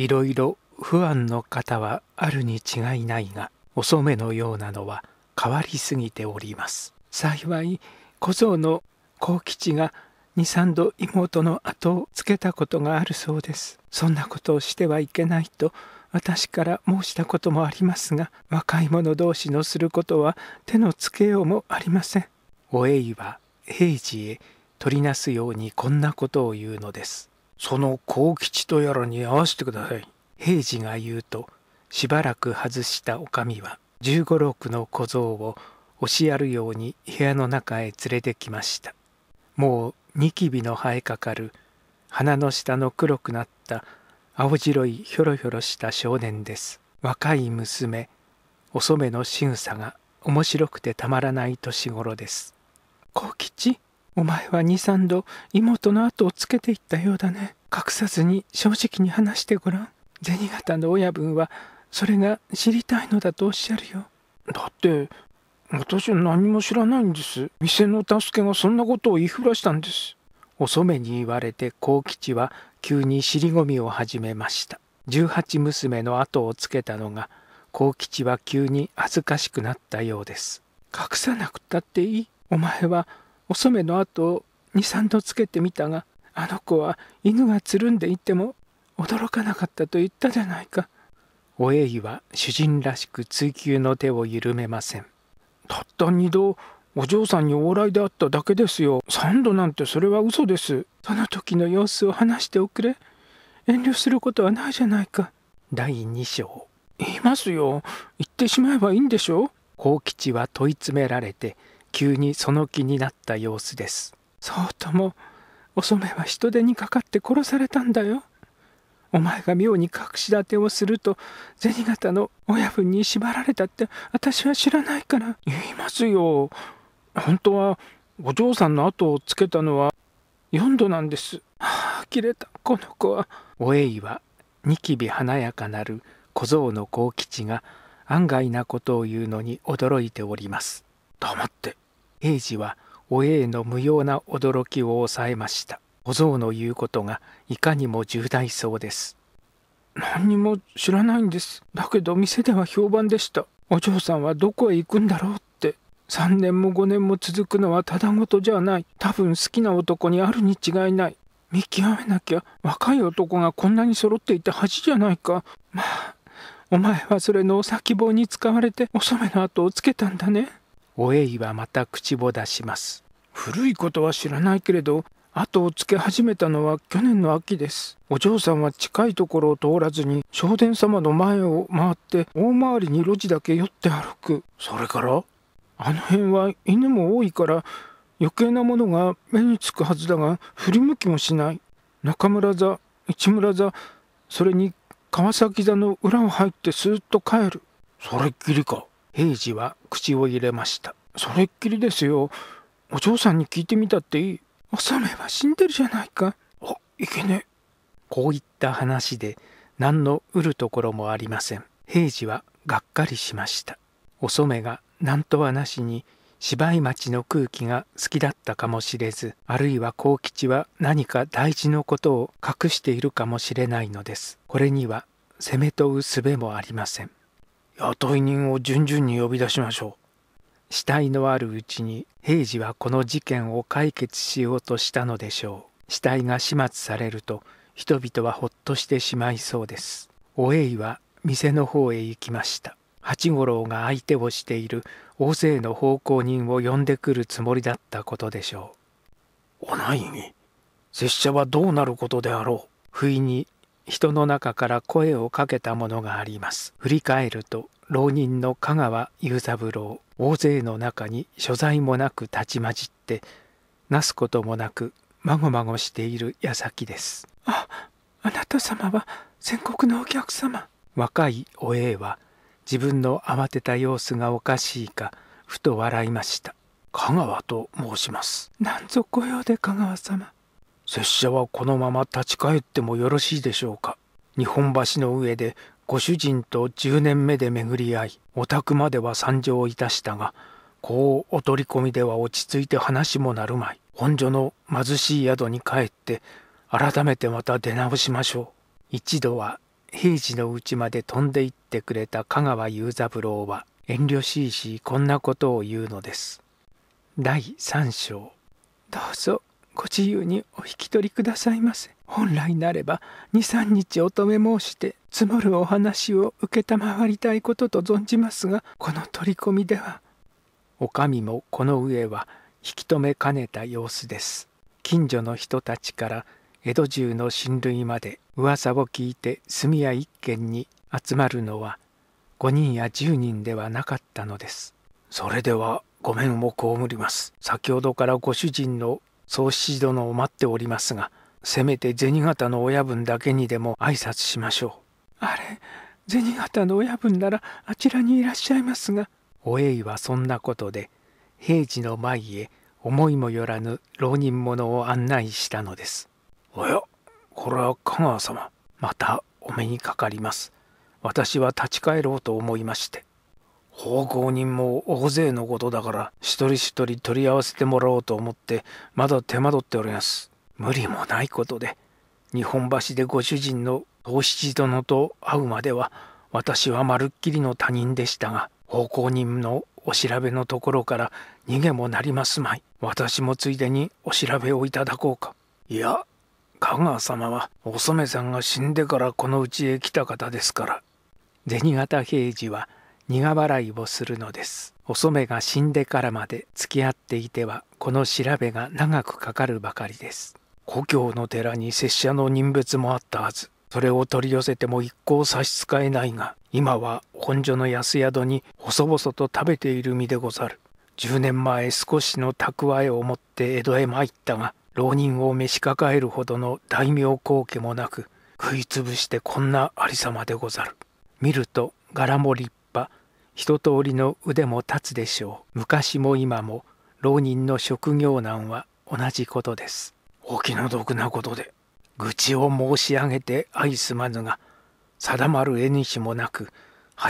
いろいろ不安の方はあるに違いないがお染のようなのは変わりすぎております。幸い小僧の幸吉が23度妹の後をつけたことがあるそうです。そんなことをしてはいけないと私から申したこともありますが若い者同士のすることは手のつけようもありません。お栄は平次へ取りなすようにこんなことを言うのです。その幸吉とやらに合わせてください。平次が言うとしばらく外したおかみは十五六の小僧を押しやるように部屋の中へ連れてきました。もうニキビの生えかかる鼻の下の黒くなった青白いひょろひょろした少年です。若い娘お染の仕草が面白くてたまらない年頃です。幸吉？お前は23度妹の後をつけていったようだね。隠さずに正直に話してごらん。銭形の親分はそれが知りたいのだとおっしゃるよ。だって私は何も知らないんです。店の助けがそんなことを言いふらしたんです。お染に言われて幸吉は急に尻込みを始めました。十八娘の後をつけたのが幸吉は急に恥ずかしくなったようです。隠さなくたっていい。お前はお染の後を23度つけてみたがあの子は犬がつるんでいても驚かなかったと言ったじゃないかお栄は主人らしく追求の手を緩めませんたった二度お嬢さんに往来であっただけですよ。三度なんてそれは嘘です。その時の様子を話しておくれ。遠慮することはないじゃないか。第2章。言いますよ。言ってしまえばいいんでしょ幸吉は問い詰められて、急にその気になった様子です。そうとも、お染は人手にかかって殺されたんだよ。お前が妙に隠し立てをすると銭形の親分に縛られたって私は知らないから言いますよ本当はお嬢さんの後をつけたのは4度なんです。はあ、切れた、この子は。お栄は、ニキビ華やかなる小僧の幸吉が案外なことを言うのに驚いております。黙って。平次は、お栄の無用な驚きを抑えました。小僧の言うことがいかにも重大そうです。何にも知らないんです。だけど店では評判でした。お嬢さんはどこへ行くんだろうって3年も5年も続くのはただごとじゃない。多分好きな男にあるに違いない。見極めなきゃ若い男がこんなに揃っていて恥じゃないか。まあ、お前はそれのお先棒に使われてお染めの後をつけたんだね。お栄はまた口を出します。古いことは知らないけれど、後をつけ始めたのは去年の秋です。お嬢さんは近いところを通らずに、正殿様の前を回って大回りに路地だけ寄って歩く。それからあの辺は犬も多いから余計なものが目につくはずだが振り向きもしない中村座市村座それに川崎座の裏を入ってスーッと帰るそれっきりか平次は口を入れました。それっきりですよ。お嬢さんに聞いてみたっていい。お染は死んでるじゃないか。あいけね。こういった話で何の売るところもありません。平次はがっかりしました。お染が何とはなしに芝居町の空気が好きだったかもしれずあるいは幸吉は何か大事のことを隠しているかもしれないのです。これには攻め問う術もありません。雇い人を順々に呼び出しましょう死体のあるうちに平次はこの事件を解決しようとしたのでしょう死体が始末されると人々はほっとしてしまいそうですお栄は店の方へ行きました八五郎が相手をしている大勢の奉公人を呼んでくるつもりだったことでしょう。おないに拙者はどうなることであろう。不意に人の中から声をかけたものがあります。振り返ると浪人の香川雄三郎大勢の中に所在もなく立ち混じってなすこともなくまごまごしている矢先です。ああなた様は全国のお客様。若いお栄は自分の慌てた様子がおかしいかふと笑いました香川と申します何ぞ御用で香川様拙者はこのまま立ち返ってもよろしいでしょうか。日本橋の上でご主人と10年目で巡り合いお宅までは参上いたしたがこうお取り込みでは落ち着いて話もなるまい。本所の貧しい宿に帰って改めてまた出直しましょう。一度は平次の家まで飛んで行ってくれた香川雄三郎は遠慮しいしこんなことを言うのです。第3章。どうぞ。ご自由にお引き取りくださいませ。本来なれば23日お止め申して積もるお話を承りたいことと存じますがこの取り込みではお上もこの上は引き止めかねた様子です。近所の人たちから江戸中の親類まで噂を聞いて住屋一軒に集まるのは5人や10人ではなかったのです。それではご面を被ります。先ほどからご主人の葬七殿を待っておりますがせめて銭形の親分だけにでも挨拶しましょう。あれ、銭形の親分ならあちらにいらっしゃいますが。お栄はそんなことで平治の前へ思いもよらぬ浪人者を案内したのです。おや、これは香川様。またお目にかかります。私は立ち返ろうと思いまして。奉公人も大勢のことだから一人一人取り合わせてもらおうと思ってまだ手間取っております。無理もないことで日本橋でご主人の東七殿と会うまでは私はまるっきりの他人でしたが奉公人のお調べのところから逃げもなりますまい。私もついでにお調べをいただこうか。いや香川様はお染さんが死んでからこの家へ来た方ですから。銭形平次は苦笑いをするのですお染が死んでからまで付き合っていてはこの調べが長くかかるばかりです故郷の寺に拙者の人別もあったはず。それを取り寄せても一向差し支えないが、今は本所の安宿に細々と食べている身でござる。10年前少しの蓄えを持って江戸へ参ったが、浪人を召し抱えるほどの大名後家もなく、食いつぶしてこんなありさまでござる。見ると柄も立派、一通りの腕も立つでしょう。昔も今も浪人の職業難は同じことです。お気の毒なことで愚痴を申し上げて相すまぬが定まる絵にもなく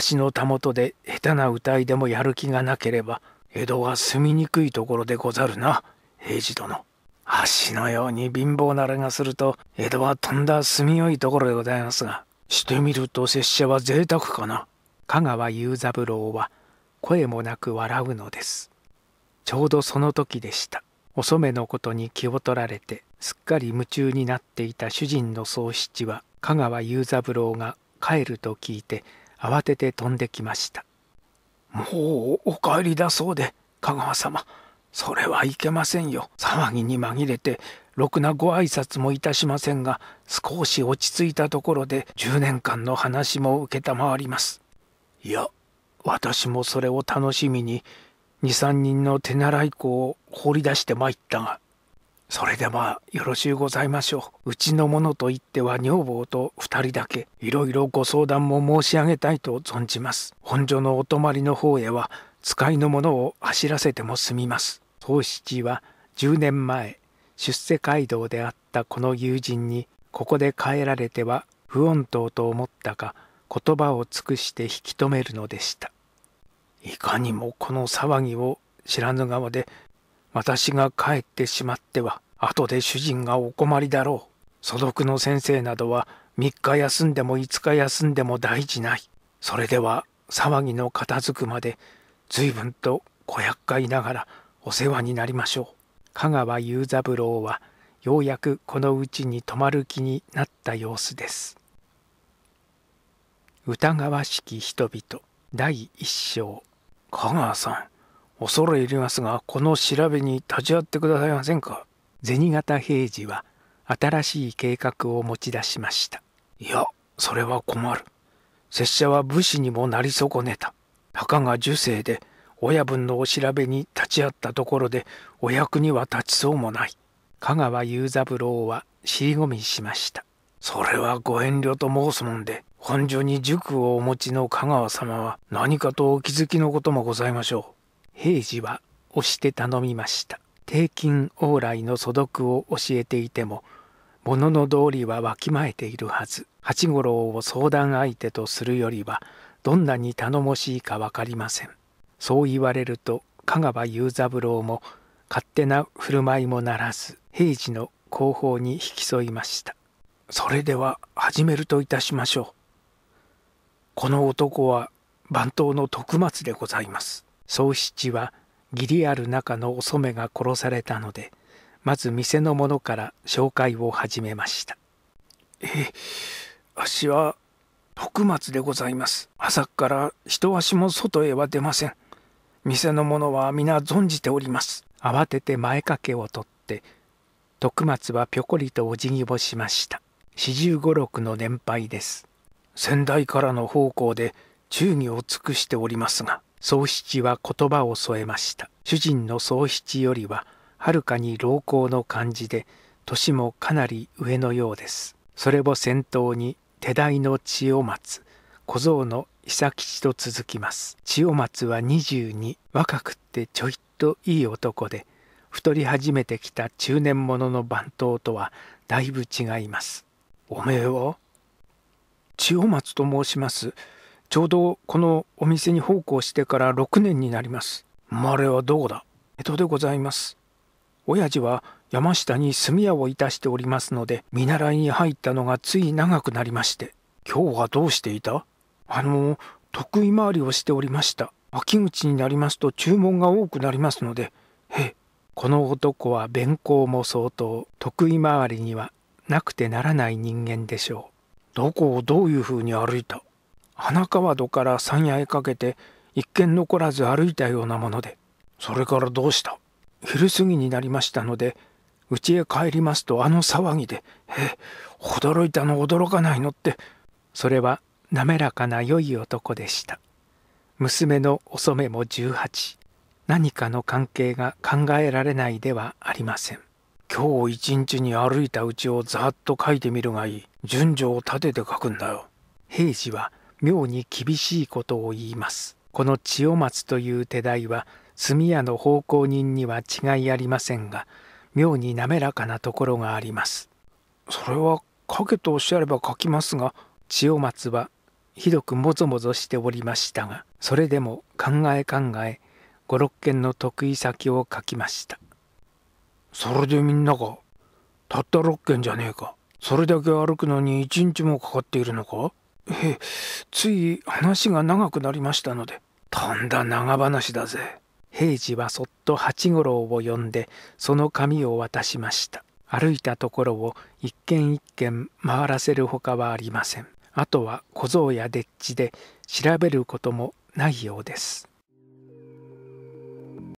橋のたもとで下手な歌いでもやる気がなければ江戸は住みにくいところでござるな平次殿橋のように貧乏なれがすると江戸はとんだ住みよいところでございますがしてみると拙者は贅沢かな香川雄三郎は声もなく笑うのです。ちょうどその時でした。お染のことに気を取られてすっかり夢中になっていた主人の宗七は香川雄三郎が帰ると聞いて慌てて飛んできました。もうお帰りだそうで香川様。それはいけませんよ。騒ぎに紛れてろくなご挨拶もいたしませんが少し落ち着いたところで10年間の話も承ります。いや私もそれを楽しみに23人の手習い子を放り出して参ったがそれでまあよろしゅうございましょう。うちの者といっては女房と2人だけいろいろご相談も申し上げたいと存じます。本所のお泊まりの方へは使いの者を走らせても済みます。宗七は10年前出世街道であったこの友人にここで帰られては不穏当と思ったか言葉を尽くして引き止めるのでしたいかにもこの騒ぎを知らぬ側で私が帰ってしまっては後で主人がお困りだろう。素読の先生などは3日休んでも5日休んでも大事ない。それでは騒ぎの片付くまで随分と小厄介ながらお世話になりましょう。香川雄三郎はようやくこのうちに泊まる気になった様子です。疑わしき人々。第一章。香川さん恐れ入りますがこの調べに立ち会ってくださいませんか？銭形平次は新しい計画を持ち出しました。いやそれは困る。拙者は武士にもなり損ねた。たかが受精で親分のお調べに立ち会ったところでお役には立ちそうもない。香川雄三郎は尻込みしました。それはご遠慮と申すもんで本所に塾をお持ちの香川様は何かとお気づきのこともございましょう。平次は押して頼みました。定金往来の素読を教えていても、物の道理はわきまえているはず。八五郎を相談相手とするよりは、どんなに頼もしいか分かりません。そう言われると、香川雄三郎も勝手な振る舞いもならず、平次の後方に引き添いました。それでは始めるといたしましょう。この男は番頭の徳松でございます。宗七は義理ある中のお染が殺されたのでまず店の者から紹介を始めました。ええあっしは徳松でございます。朝から一足も外へは出ません。店の者は皆存じております。慌てて前掛けを取って徳松はぴょこりとお辞儀をしました。四十五六の年配です。先代からの奉公で忠義を尽くしておりますが宗七は言葉を添えました。主人の宗七よりははるかに老厚の感じで年もかなり上のようです。それを先頭に手代の千代松小僧の久吉と続きます。千代松は22若くってちょいといい男で太り始めてきた中年者の番頭とはだいぶ違いますおめえは千代松と申します。ちょうどこのお店に奉公してから6年になります。生まれはどこだ？江戸でございます。親父は山下に炭屋をいたしておりますので見習いに入ったのがつい長くなりまして今日はどうしていた？あの得意回りをしておりました。秋口になりますと注文が多くなりますのでへえこの男は弁行も相当得意回りにはなくてならない人間でしょう。どこをどういうふうに歩いた？花川戸から山谷へかけて一軒残らず歩いたようなものでそれからどうした？昼過ぎになりましたので家へ帰りますとあの騒ぎで「え驚いたの驚かないの」ってそれは滑らかな良い男でした。娘のお染も18何かの関係が考えられないではありません。今日一日に歩いたうちをざっと書いてみるがいい。順序を立てて書くんだよ。平次は妙に厳しいことを言います。この千代松という手代は炭屋の奉公人には違いありませんが妙に滑らかなところがあります。それは書けとおっしゃれば書きますが千代松はひどくもぞもぞしておりましたがそれでも考え考え56件の得意先を書きました。それでみんながたった6件じゃねえか。それだけ歩くのに一日もかかっているのか？ええつい話が長くなりましたのでとんだ長話だぜ。平次はそっと八五郎を呼んでその紙を渡しました。歩いたところを一軒一軒回らせるほかはありません。あとは小僧やでっちで調べることもないようです。